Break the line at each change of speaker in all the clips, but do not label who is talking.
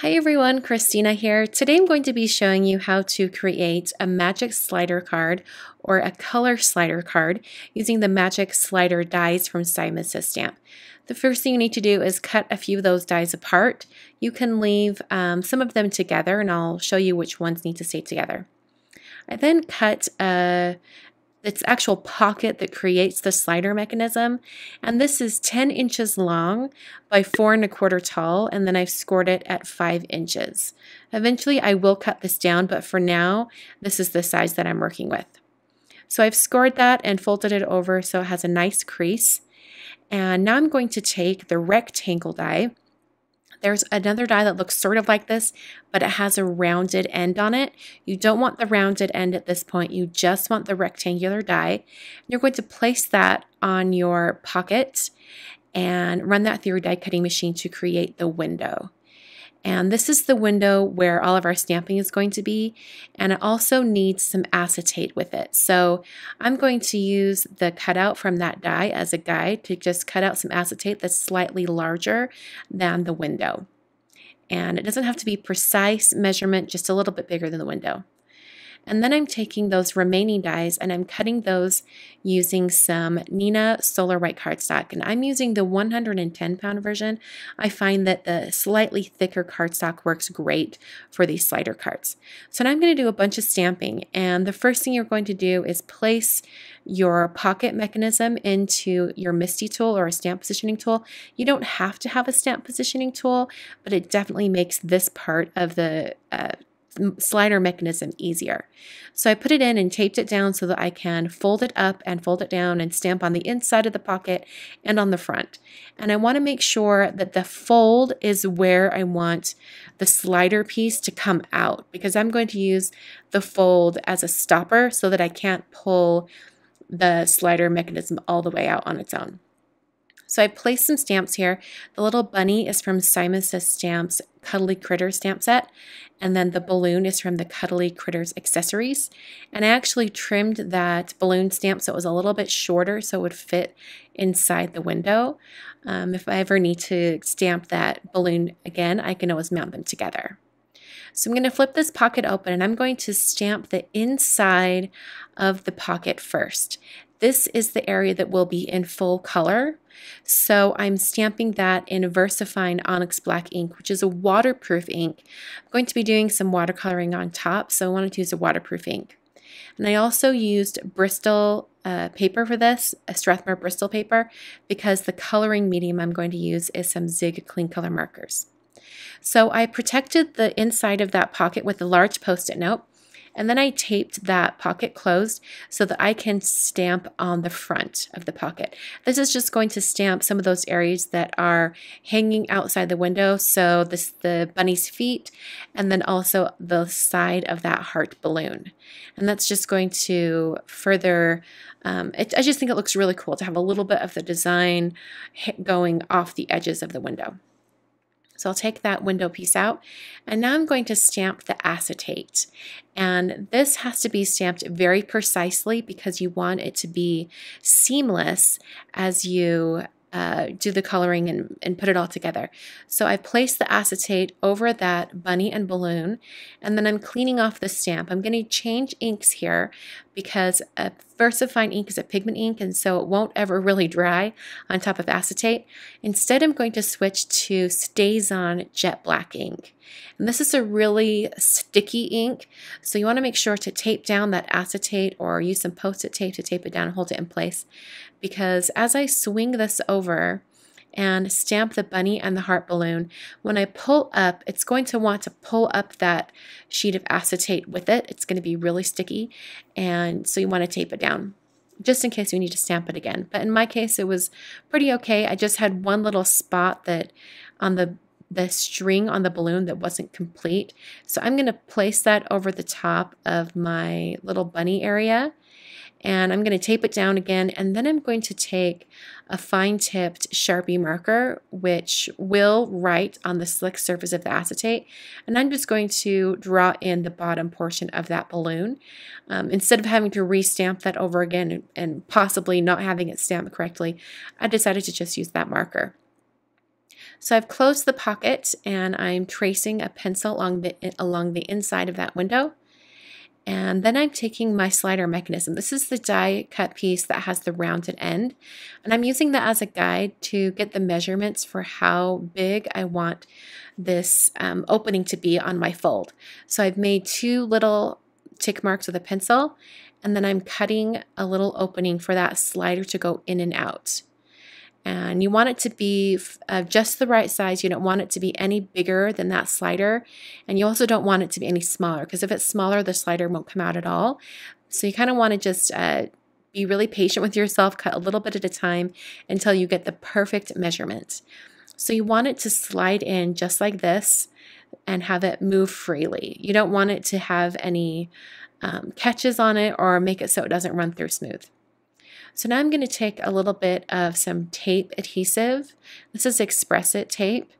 Hi everyone, Kristina here. Today I'm going to be showing you how to create a magic slider card or a color slider card using the magic slider dies from Simon Says Stamp. The first thing you need to do is cut a few of those dies apart. You can leave um, some of them together and I'll show you which ones need to stay together. I then cut a, its actual pocket that creates the slider mechanism. And this is 10 inches long by four and a quarter tall. And then I've scored it at five inches. Eventually I will cut this down, but for now, this is the size that I'm working with. So I've scored that and folded it over so it has a nice crease. And now I'm going to take the rectangle die there's another die that looks sort of like this, but it has a rounded end on it. You don't want the rounded end at this point. You just want the rectangular die. You're going to place that on your pocket and run that through your die cutting machine to create the window. And this is the window where all of our stamping is going to be. And it also needs some acetate with it. So I'm going to use the cutout from that die as a guide to just cut out some acetate that's slightly larger than the window. And it doesn't have to be precise measurement, just a little bit bigger than the window. And then I'm taking those remaining dies and I'm cutting those using some Neenah Solar White cardstock. And I'm using the 110 pound version. I find that the slightly thicker cardstock works great for these slider cards. So now I'm going to do a bunch of stamping. And the first thing you're going to do is place your pocket mechanism into your MISTI tool or a stamp positioning tool. You don't have to have a stamp positioning tool, but it definitely makes this part of the uh, slider mechanism easier. So I put it in and taped it down so that I can fold it up and fold it down and stamp on the inside of the pocket and on the front. And I want to make sure that the fold is where I want the slider piece to come out because I'm going to use the fold as a stopper so that I can't pull the slider mechanism all the way out on its own. So I placed some stamps here. The little bunny is from Simon Says Stamps Cuddly Critters stamp set. And then the balloon is from the Cuddly Critters accessories. And I actually trimmed that balloon stamp so it was a little bit shorter so it would fit inside the window. Um, if I ever need to stamp that balloon again, I can always mount them together. So I'm going to flip this pocket open and I'm going to stamp the inside of the pocket first. This is the area that will be in full color. So I'm stamping that in VersaFine Onyx Black ink, which is a waterproof ink. I'm going to be doing some watercoloring on top, so I wanted to use a waterproof ink. And I also used Bristol uh, paper for this, a Strathmore Bristol paper, because the coloring medium I'm going to use is some Zig Clean Color markers. So I protected the inside of that pocket with a large post-it note. And then I taped that pocket closed so that I can stamp on the front of the pocket. This is just going to stamp some of those areas that are hanging outside the window. So this the bunny's feet and then also the side of that heart balloon. And that's just going to further, um, it, I just think it looks really cool to have a little bit of the design going off the edges of the window. So I'll take that window piece out and now I'm going to stamp the acetate. And this has to be stamped very precisely because you want it to be seamless as you uh, do the coloring and, and put it all together. So I've placed the acetate over that bunny and balloon, and then I'm cleaning off the stamp. I'm going to change inks here because a VersaFine ink is a pigment ink, and so it won't ever really dry on top of acetate. Instead, I'm going to switch to StazOn Jet Black ink. And this is a really sticky ink, so you want to make sure to tape down that acetate or use some post-it tape to tape it down and hold it in place because as I swing this over and stamp the bunny and the heart balloon, when I pull up, it's going to want to pull up that sheet of acetate with it. It's going to be really sticky, and so you want to tape it down just in case you need to stamp it again. But in my case, it was pretty okay. I just had one little spot that on the the string on the balloon that wasn't complete. So I'm going to place that over the top of my little bunny area and I'm going to tape it down again and then I'm going to take a fine tipped Sharpie marker which will write on the slick surface of the acetate and I'm just going to draw in the bottom portion of that balloon um, instead of having to restamp that over again and, and possibly not having it stamped correctly I decided to just use that marker. So I've closed the pocket and I'm tracing a pencil along the, along the inside of that window. And then I'm taking my slider mechanism. This is the die cut piece that has the rounded end. And I'm using that as a guide to get the measurements for how big I want this um, opening to be on my fold. So I've made two little tick marks with a pencil and then I'm cutting a little opening for that slider to go in and out and you want it to be uh, just the right size. You don't want it to be any bigger than that slider, and you also don't want it to be any smaller because if it's smaller, the slider won't come out at all. So you kind of want to just uh, be really patient with yourself, cut a little bit at a time until you get the perfect measurement. So you want it to slide in just like this and have it move freely. You don't want it to have any um, catches on it or make it so it doesn't run through smooth. So now I'm going to take a little bit of some tape adhesive. This is Express It tape.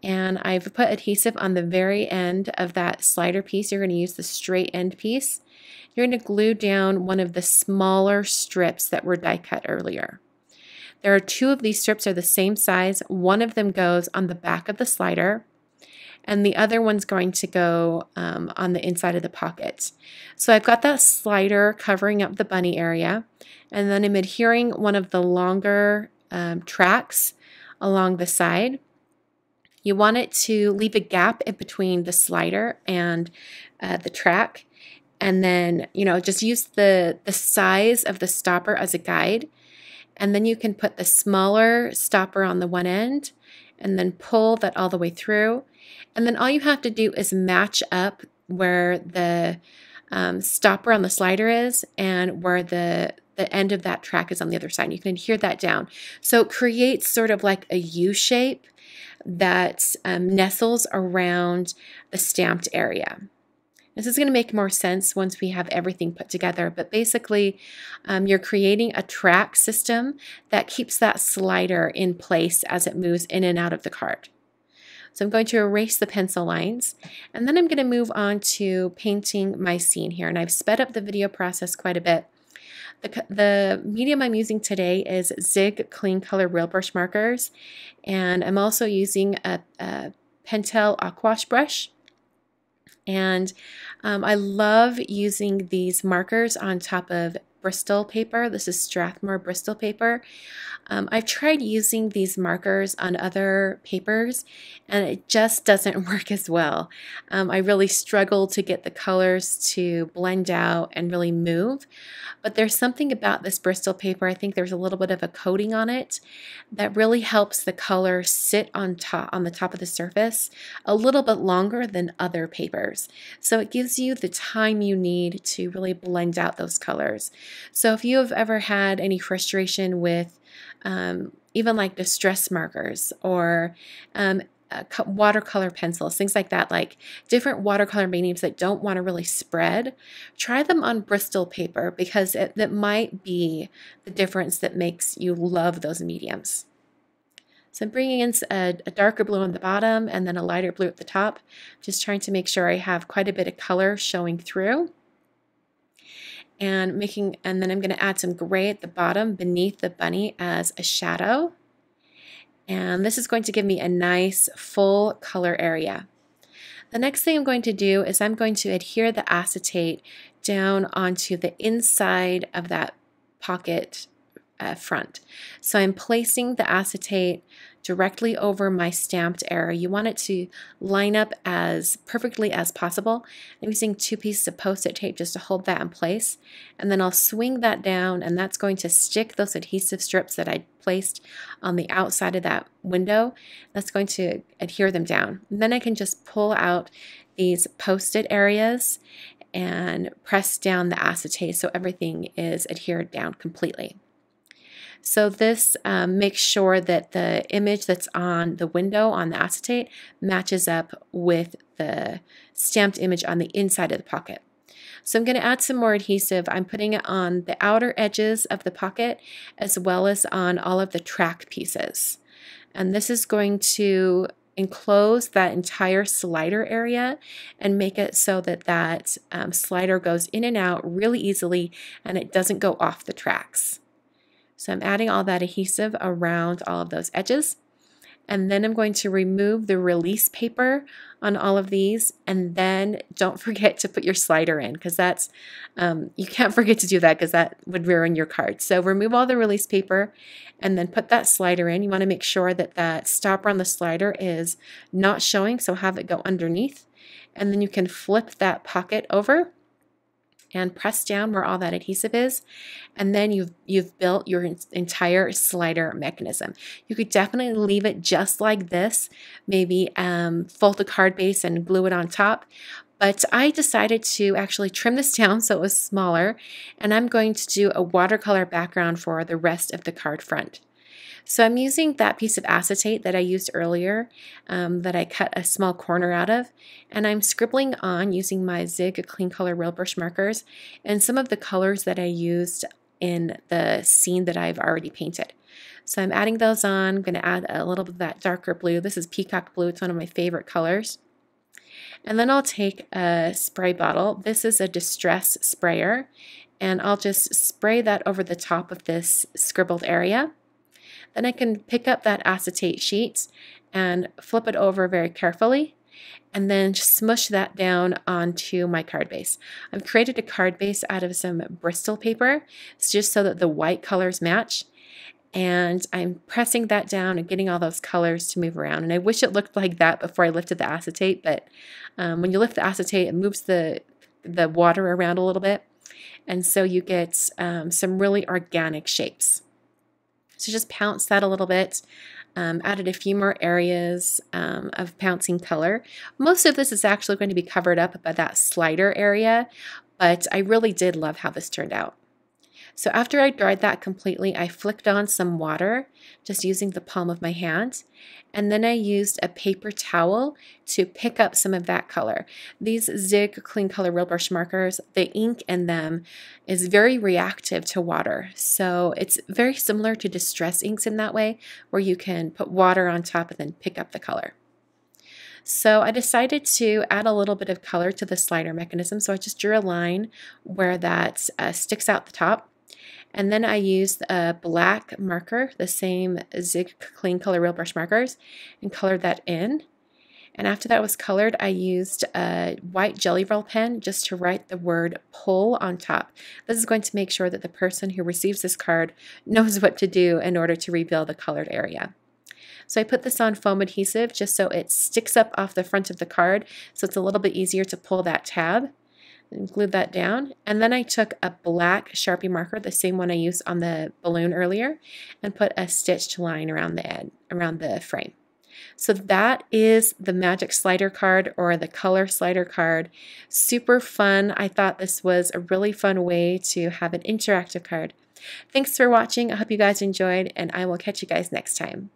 And I've put adhesive on the very end of that slider piece. You're going to use the straight end piece. You're going to glue down one of the smaller strips that were die cut earlier. There are two of these strips are the same size. One of them goes on the back of the slider and the other one's going to go um, on the inside of the pocket. So I've got that slider covering up the bunny area, and then I'm adhering one of the longer um, tracks along the side. You want it to leave a gap in between the slider and uh, the track, and then you know just use the the size of the stopper as a guide, and then you can put the smaller stopper on the one end, and then pull that all the way through and then all you have to do is match up where the um, stopper on the slider is and where the the end of that track is on the other side. You can adhere that down. So it creates sort of like a U shape that um, nestles around the stamped area. This is going to make more sense once we have everything put together, but basically um, you're creating a track system that keeps that slider in place as it moves in and out of the card. So I'm going to erase the pencil lines and then I'm going to move on to painting my scene here. And I've sped up the video process quite a bit. The, the medium I'm using today is Zig Clean Color Real Brush Markers. And I'm also using a, a Pentel Aquash brush. And um, I love using these markers on top of Bristol paper. This is Strathmore Bristol paper. Um, I've tried using these markers on other papers and it just doesn't work as well. Um, I really struggle to get the colors to blend out and really move. But there's something about this Bristol paper, I think there's a little bit of a coating on it that really helps the color sit on top on the top of the surface a little bit longer than other papers. So it gives you the time you need to really blend out those colors. So if you have ever had any frustration with um, even like distress markers or um, watercolor pencils, things like that, like different watercolor mediums that don't want to really spread, try them on Bristol paper because it, that might be the difference that makes you love those mediums. So I'm bringing in a, a, darker blue on the bottom and then a lighter blue at the top, just trying to make sure I have quite a bit of color showing through and making and then I'm going to add some gray at the bottom beneath the bunny as a shadow and this is going to give me a nice full color area. The next thing I'm going to do is I'm going to adhere the acetate down onto the inside of that pocket uh, front. So I'm placing the acetate directly over my stamped area. You want it to line up as perfectly as possible. I'm using two pieces of post-it tape just to hold that in place. And then I'll swing that down and that's going to stick those adhesive strips that I placed on the outside of that window. That's going to adhere them down. And then I can just pull out these post-it areas and press down the acetate so everything is adhered down completely. So this um, makes sure that the image that's on the window on the acetate matches up with the stamped image on the inside of the pocket. So I'm going to add some more adhesive. I'm putting it on the outer edges of the pocket as well as on all of the track pieces. And this is going to enclose that entire slider area and make it so that that um, slider goes in and out really easily and it doesn't go off the tracks. So I'm adding all that adhesive around all of those edges. And then I'm going to remove the release paper on all of these. And then don't forget to put your slider in because that's, um, you can't forget to do that because that would ruin your card. So remove all the release paper and then put that slider in. You want to make sure that that stopper on the slider is not showing. So have it go underneath. And then you can flip that pocket over and press down where all that adhesive is. And then you've you've built your entire slider mechanism. You could definitely leave it just like this maybe um, fold the card base and glue it on top. But I decided to actually trim this down so it was smaller and I'm going to do a watercolor background for the rest of the card front. So I'm using that piece of acetate that I used earlier um, that I cut a small corner out of and I'm scribbling on using my Zig Clean Color Real Brush markers and some of the colors that I used in the scene that I've already painted. So I'm adding those on. I'm going to add a little bit of that darker blue. This is peacock blue. It's one of my favorite colors. And then I'll take a spray bottle. This is a distress sprayer. And I'll just spray that over the top of this scribbled area. Then I can pick up that acetate sheet and flip it over very carefully and then smush that down onto my card base. I've created a card base out of some Bristol paper it's just so that the white colors match. And I'm pressing that down and getting all those colors to move around. And I wish it looked like that before I lifted the acetate, but um, when you lift the acetate, it moves the, the water around a little bit. And so you get um, some really organic shapes. So just pounce that a little bit. Um, added a few more areas um, of pouncing color. Most of this is actually going to be covered up by that slider area, but I really did love how this turned out. So after I dried that completely, I flicked on some water, just using the palm of my hand, and then I used a paper towel to pick up some of that color. These Zig Clean Color Real Brush markers, the ink in them is very reactive to water. So it's very similar to distress inks in that way, where you can put water on top and then pick up the color. So I decided to add a little bit of color to the slider mechanism. So I just drew a line where that uh, sticks out the top. And then I used a black marker, the same Zig Clean Color Real Brush markers, and colored that in. And after that was colored, I used a white Gelly Roll pen just to write the word pull on top. This is going to make sure that the person who receives this card knows what to do in order to rebuild the colored area. So I put this on foam adhesive just so it sticks up off the front of the card so it's a little bit easier to pull that tab glued that down. And then I took a black Sharpie marker, the same one I used on the balloon earlier, and put a stitched line around the end, around the frame. So that is the magic slider card or the color slider card. Super fun. I thought this was a really fun way to have an interactive card. Thanks for watching. I hope you guys enjoyed and I will catch you guys next time.